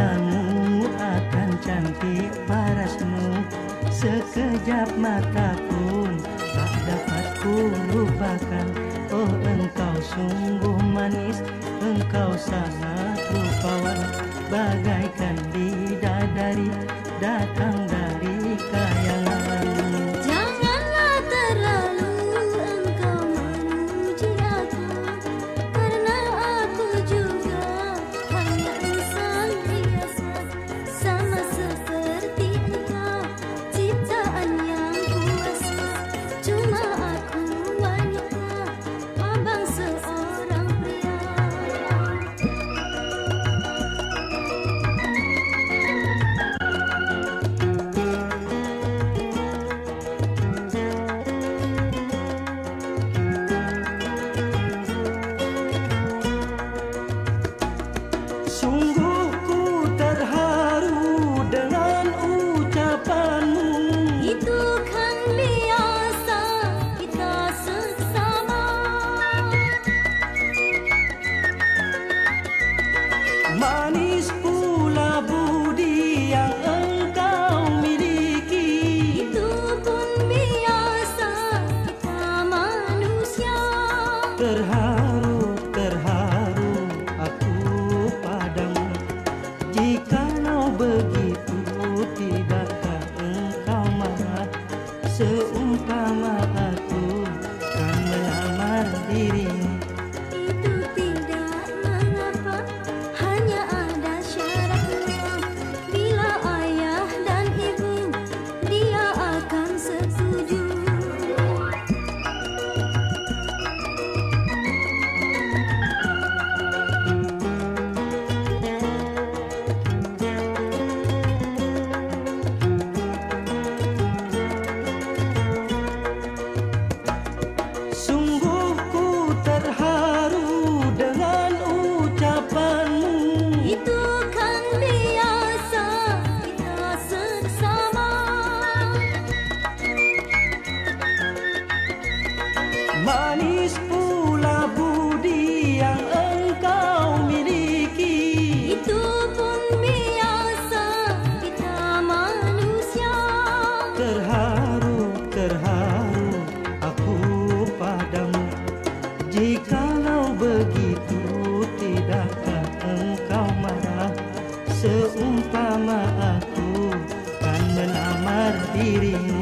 kamu akan cantik parasmu Sekejap mata pun tak dapat ku lupakan. Oh engkau sungguh manis, engkau sangat rupawan. Bagaikan bidadari datang manis pula பிரியும்